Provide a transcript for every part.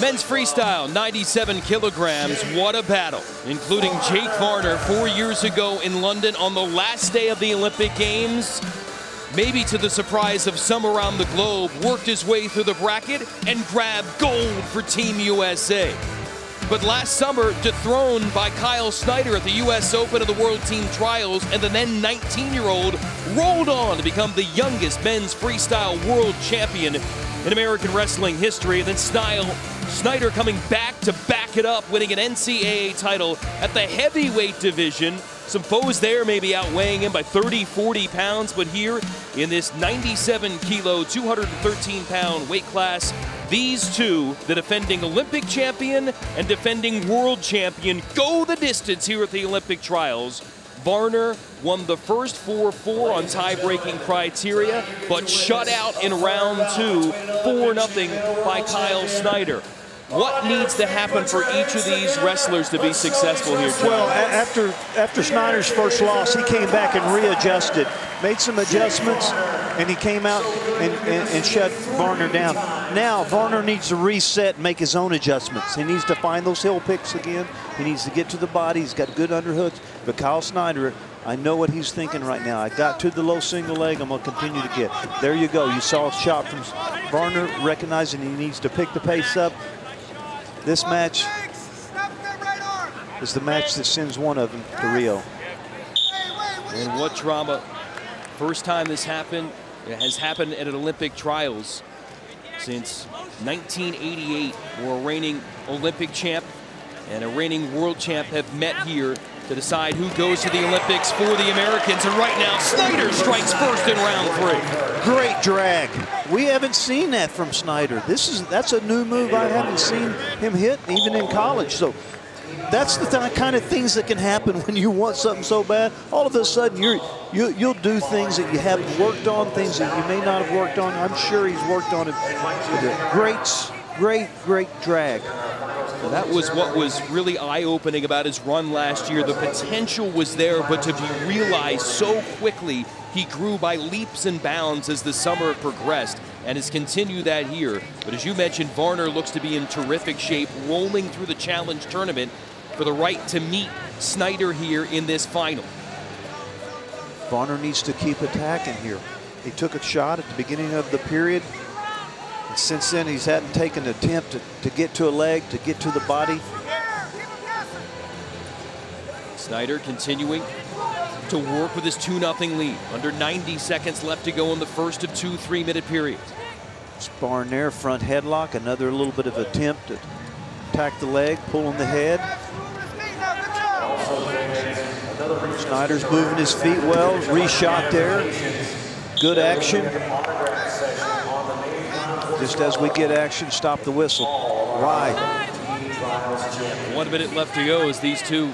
Men's freestyle, 97 kilograms. What a battle, including Jake Varner four years ago in London on the last day of the Olympic Games. Maybe to the surprise of some around the globe, worked his way through the bracket and grabbed gold for Team USA. But last summer, dethroned by Kyle Snyder at the U.S. Open of the World Team Trials, and the then 19-year-old rolled on to become the youngest men's freestyle world champion in American wrestling history. And then Style, Snyder coming back to back it up, winning an NCAA title at the heavyweight division. Some foes there maybe outweighing him by 30, 40 pounds, but here in this 97 kilo, 213 pound weight class, these two, the defending Olympic champion and defending world champion, go the distance here at the Olympic trials. Varner won the first 4-4 on tie-breaking criteria, but shut out in round two, 4-0 by Kyle Snyder. What needs to happen for each of these wrestlers to be successful here, John? Well, after after Snyder's first loss, he came back and readjusted, made some adjustments, and he came out and, and, and shut Varner down. Now, Varner needs to reset and make his own adjustments. He needs to find those heel picks again. He needs to get to the body. He's got good underhooks. But Kyle Snyder, I know what he's thinking right now. I got to the low single leg. I'm going to continue to get. There you go. You saw a shot from Varner recognizing he needs to pick the pace up. This match is the match that sends one of them to Rio. And what drama. First time this happened, it has happened at an Olympic trials since 1988, where a reigning Olympic champ and a reigning world champ have met here to decide who goes to the Olympics for the Americans. And right now, Snyder strikes first in round three. Great drag. We haven't seen that from Snyder. This is that's a new move I haven't seen him hit even in college. So that's the th kind of things that can happen when you want something so bad. All of a sudden, you're, you, you'll do things that you haven't worked on, things that you may not have worked on. I'm sure he's worked on it. Great, great, great drag. Well, that was what was really eye-opening about his run last year. The potential was there, but to be realized so quickly, he grew by leaps and bounds as the summer progressed and has continued that here. But as you mentioned, Varner looks to be in terrific shape, rolling through the challenge tournament for the right to meet Snyder here in this final. Varner needs to keep attacking here. He took a shot at the beginning of the period. And since then, he's hadn't taken an attempt to, to get to a leg, to get to the body. Snyder continuing to work with his 2-0 lead. Under 90 seconds left to go in the first of two three-minute periods. Sparring there, front headlock, another little bit of attempt to attack the leg, pulling the head. Snyder's moving his feet well, reshot there. Good action. Just as we get action, stop the whistle. Wide. One minute left to go as these two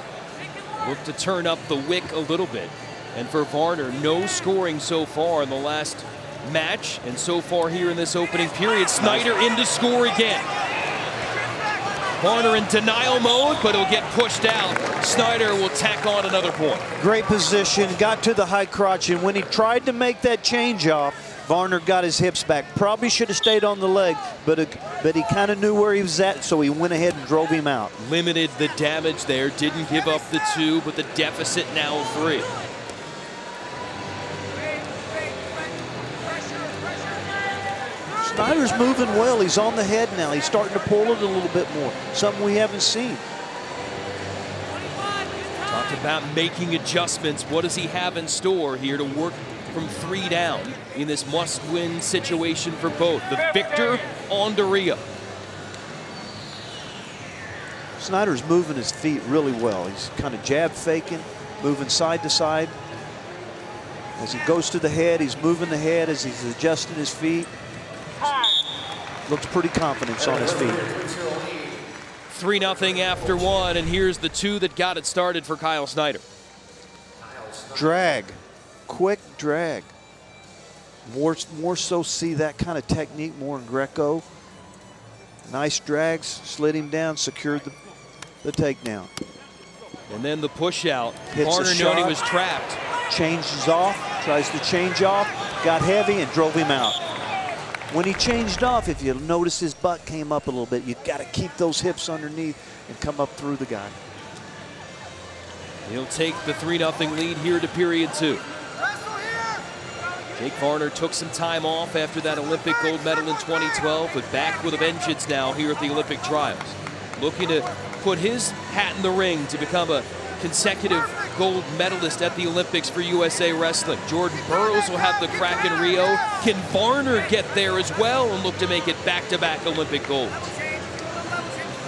look to turn up the wick a little bit. And for Varner, no scoring so far in the last match. And so far here in this opening period, Snyder in to score again. Varner in denial mode, but he'll get pushed out. Snyder will tack on another point. Great position, got to the high crotch, and when he tried to make that change off, Varner got his hips back. Probably should have stayed on the leg, but, it, but he kind of knew where he was at, so he went ahead and drove him out. Limited the damage there, didn't give up the two, but the deficit now three. Snyder's moving well. He's on the head now. He's starting to pull it a little bit more. Something we haven't seen. Talked about making adjustments. What does he have in store here to work from three down in this must-win situation for both. The victor on to Rio. Snyder's moving his feet really well. He's kind of jab faking, moving side to side. As he goes to the head, he's moving the head as he's adjusting his feet. Looks pretty confident on his feet. 3 nothing after one, and here's the two that got it started for Kyle Snyder. Drag quick drag. More, more so see that kind of technique more in Greco. Nice drags, slid him down, secured the, the takedown. And then the push out. Hits Varner knew he was trapped. Changes off, tries to change off, got heavy and drove him out. When he changed off, if you notice his butt came up a little bit, you've got to keep those hips underneath and come up through the guy. He'll take the 3-0 lead here to period two. Jake Varner took some time off after that Olympic gold medal in 2012, but back with a vengeance now here at the Olympic trials. Looking to put his hat in the ring to become a consecutive gold medalist at the Olympics for USA Wrestling. Jordan Burroughs will have the crack in Rio. Can Varner get there as well and look to make it back-to-back -back Olympic gold?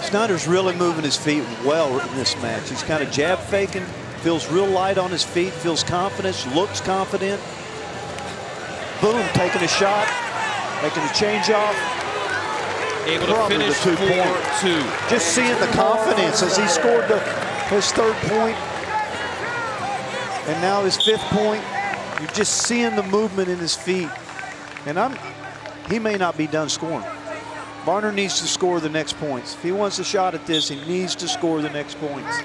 Snyder's really moving his feet well in this match. He's kind of jab faking, feels real light on his feet, feels confidence, looks confident. Boom, taking a shot, making a change off. Able to Probably finish the two 4-2. Just seeing the confidence as he scored the, his third point and now his fifth point. You're just seeing the movement in his feet. And I'm, he may not be done scoring. Varner needs to score the next points. If he wants a shot at this, he needs to score the next points.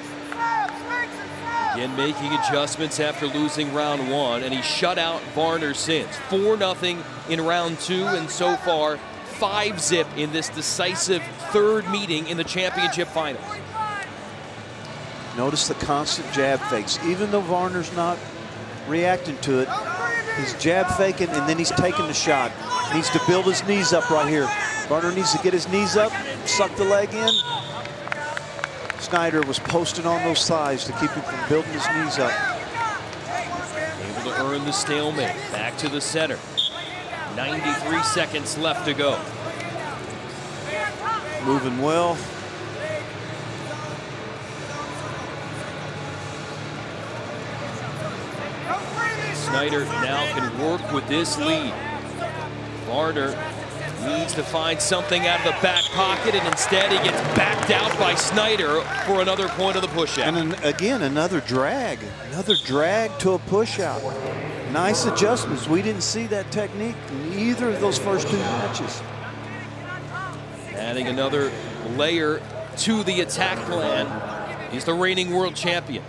Again, making adjustments after losing round one, and he shut out Varner since. 4-0 in round two, and so far, 5-zip in this decisive third meeting in the championship final. Notice the constant jab fakes. Even though Varner's not reacting to it, he's jab faking, and then he's taking the shot. Needs to build his knees up right here. Varner needs to get his knees up, suck the leg in. Snyder was posting on those thighs to keep him from building his knees up. Able to earn the stalemate. Back to the center. 93 seconds left to go. Moving well. Snyder now can work with this lead. Varner needs to find something out of the back pocket, and instead he gets backed out by Snyder for another point of the push out. And an, again, another drag. Another drag to a push out. Nice adjustments. We didn't see that technique in either of those first two matches. Adding another layer to the attack plan. He's the reigning world champion.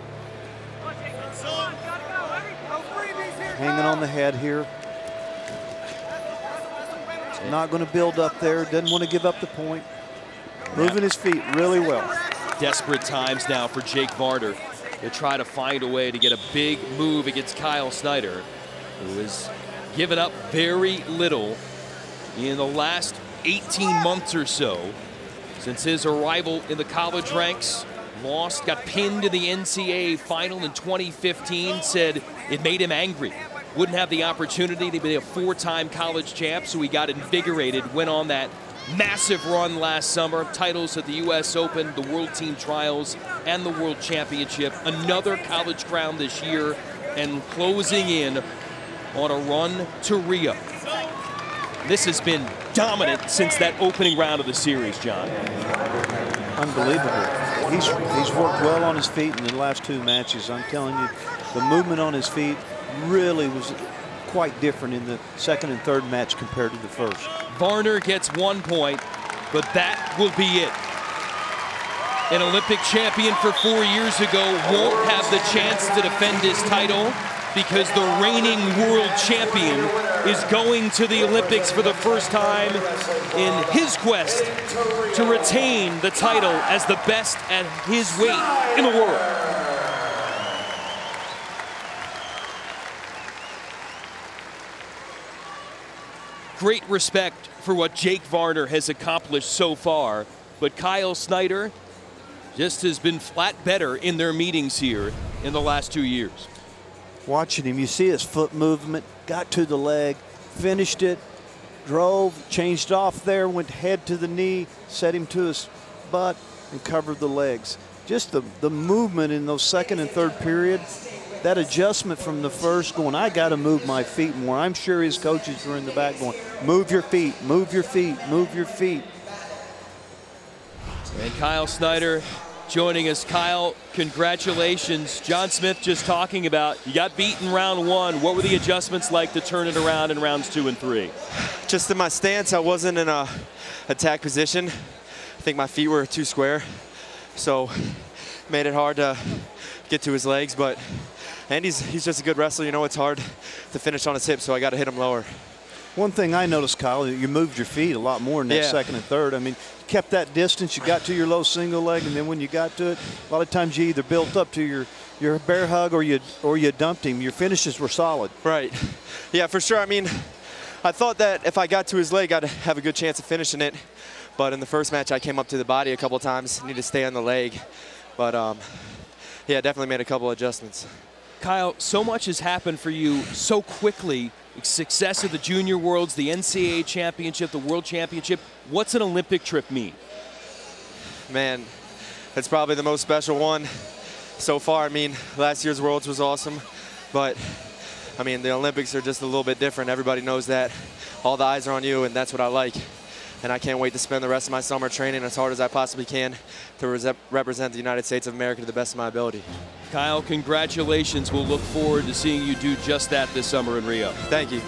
Hanging on the head here. Not going to build up there. Doesn't want to give up the point. Moving his feet really well. Desperate times now for Jake Varner to try to find a way to get a big move against Kyle Snyder, who has given up very little in the last 18 months or so since his arrival in the college ranks. Lost, got pinned in the NCAA final in 2015, said it made him angry wouldn't have the opportunity to be a four-time college champ, so he got invigorated, went on that massive run last summer, titles at the U.S. Open, the World Team Trials, and the World Championship. Another college crown this year, and closing in on a run to Rio. This has been dominant since that opening round of the series, John. Unbelievable. He's, he's worked well on his feet in the last two matches. I'm telling you, the movement on his feet, really was quite different in the second and third match compared to the first. Varner gets one point, but that will be it. An Olympic champion for four years ago won't have the chance to defend his title because the reigning world champion is going to the Olympics for the first time in his quest to retain the title as the best at his weight in the world. Great respect for what Jake Varner has accomplished so far, but Kyle Snyder just has been flat better in their meetings here in the last two years. Watching him, you see his foot movement, got to the leg, finished it, drove, changed off there, went head to the knee, set him to his butt, and covered the legs. Just the, the movement in those second and third period that adjustment from the first going, I got to move my feet more. I'm sure his coaches were in the back going, move your feet, move your feet, move your feet. And Kyle Snyder joining us. Kyle, congratulations. John Smith just talking about you got beaten round one. What were the adjustments like to turn it around in rounds two and three? Just in my stance, I wasn't in a attack position. I think my feet were too square. So made it hard to get to his legs, but and he's, he's just a good wrestler. You know, it's hard to finish on his hip, so I got to hit him lower. One thing I noticed, Kyle, you moved your feet a lot more in that Yeah. second and third. I mean, you kept that distance. You got to your low single leg, and then when you got to it, a lot of times you either built up to your your bear hug or you or you dumped him. Your finishes were solid. Right. Yeah, for sure. I mean, I thought that if I got to his leg, I'd have a good chance of finishing it. But in the first match, I came up to the body a couple times, need to stay on the leg. But um, yeah, definitely made a couple adjustments. Kyle, so much has happened for you so quickly. Success of the Junior Worlds, the NCAA Championship, the World Championship. What's an Olympic trip mean? Man, it's probably the most special one so far. I mean, last year's Worlds was awesome, but I mean, the Olympics are just a little bit different. Everybody knows that. All the eyes are on you, and that's what I like. And I can't wait to spend the rest of my summer training as hard as I possibly can to res- represent the United States of America to the best of my ability. Kyle, congratulations. We'll look forward to seeing you do just that this summer in Rio. Thank you.